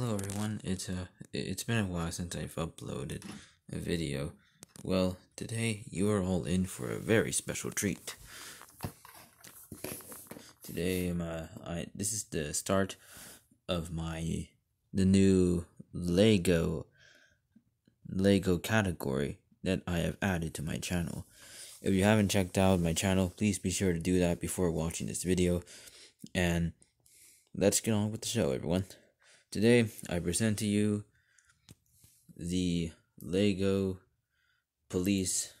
Hello everyone. It's uh it's been a while since I've uploaded a video. Well, today you are all in for a very special treat. Today I'm uh, I this is the start of my the new Lego Lego category that I have added to my channel. If you haven't checked out my channel, please be sure to do that before watching this video. And let's get on with the show, everyone. Today, I present to you the Lego Police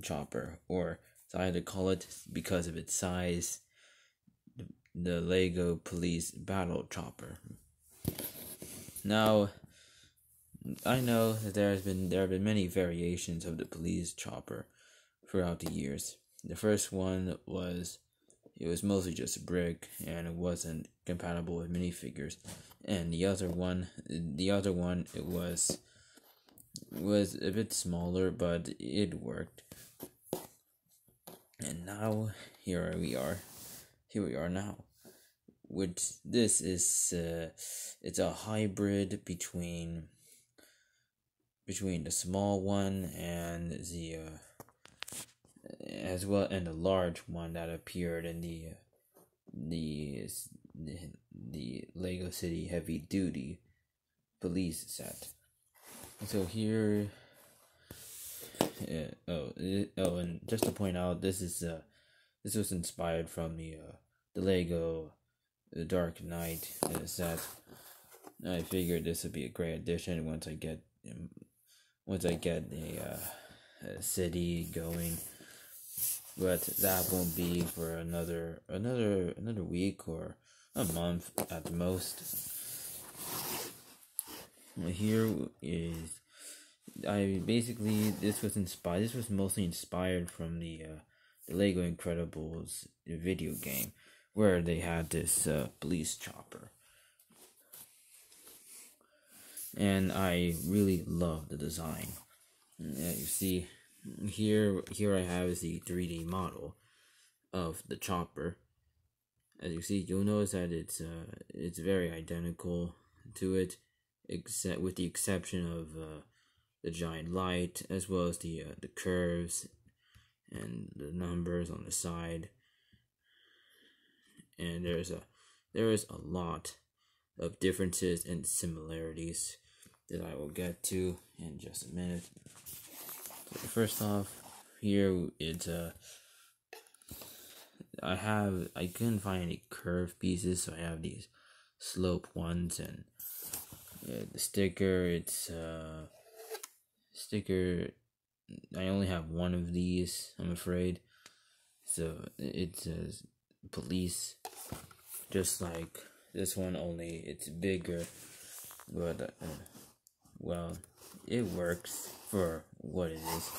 Chopper, or as I had to call it because of its size, the Lego Police Battle Chopper. Now, I know that there has been there have been many variations of the police chopper throughout the years. The first one was it was mostly just a brick and it wasn't compatible with minifigures. And the other one the other one it was was a bit smaller but it worked. And now here we are. Here we are now. Which this is uh, it's a hybrid between between the small one and the uh, as well and the large one that appeared in the the the, Lego City Heavy Duty police set. So here, uh, oh, oh, and just to point out, this is uh, this was inspired from the uh, the Lego The Dark Knight uh, set. I figured this would be a great addition once I get um, once I get the uh, city going. But that won't be for another another another week or a month at most. Here is I basically this was inspired. This was mostly inspired from the uh, the Lego Incredibles video game where they had this uh, police chopper, and I really love the design. Yeah, you see here here I have is the 3D model of the chopper as you see, you'll notice that it's uh, it's very identical to it, except with the exception of uh, the giant light as well as the uh, the curves and the numbers on the side. And there's a there is a lot of differences and similarities that I will get to in just a minute. First off, here it's uh, I have I couldn't find any curved pieces, so I have these slope ones and yeah, the sticker. It's uh sticker. I only have one of these. I'm afraid. So it says police, just like this one. Only it's bigger, but uh, well, it works for what it is.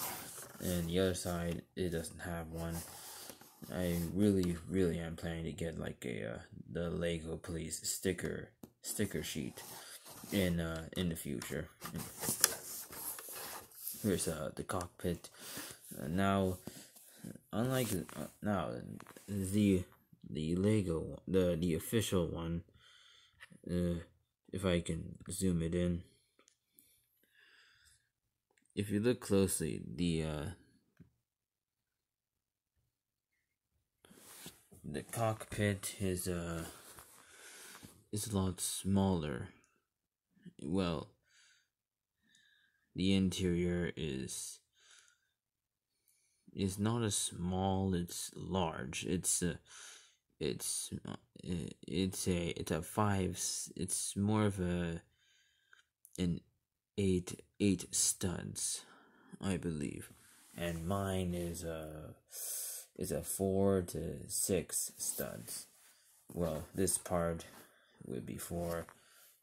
And the other side, it doesn't have one. I really, really am planning to get like a uh, the Lego Police sticker sticker sheet in uh in the future. Here's uh the cockpit. Uh, now, unlike uh, now the the Lego the the official one. Uh, if I can zoom it in. If you look closely, the uh the cockpit is uh is a lot smaller. Well, the interior is is not as small. It's large. It's a it's uh, it's a it's a five. It's more of a an eight eight studs, I believe, and mine is a. Is a four to six studs. Well, this part would be four,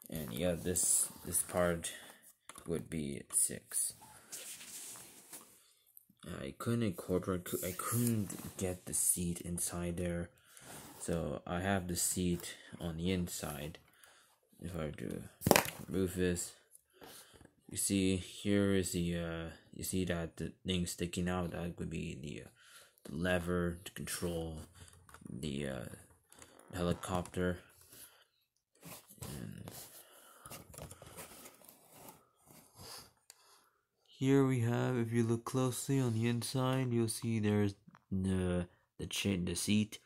and yeah, this this part would be six. I couldn't incorporate. I couldn't get the seat inside there, so I have the seat on the inside. If I do remove this, you see here is the uh, you see that the thing sticking out that could be the, uh, the lever to control the, uh, helicopter. And here we have if you look closely on the inside you'll see there's the the chin the seat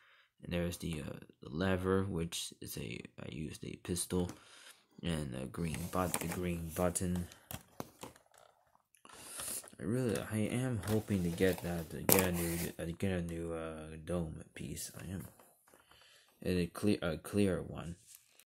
and there's the, uh, the lever which is a I used a pistol and a green but the green button. I really, I am hoping to get that, to get a new, uh, get a new uh, dome piece. I am, a clear, a clear one.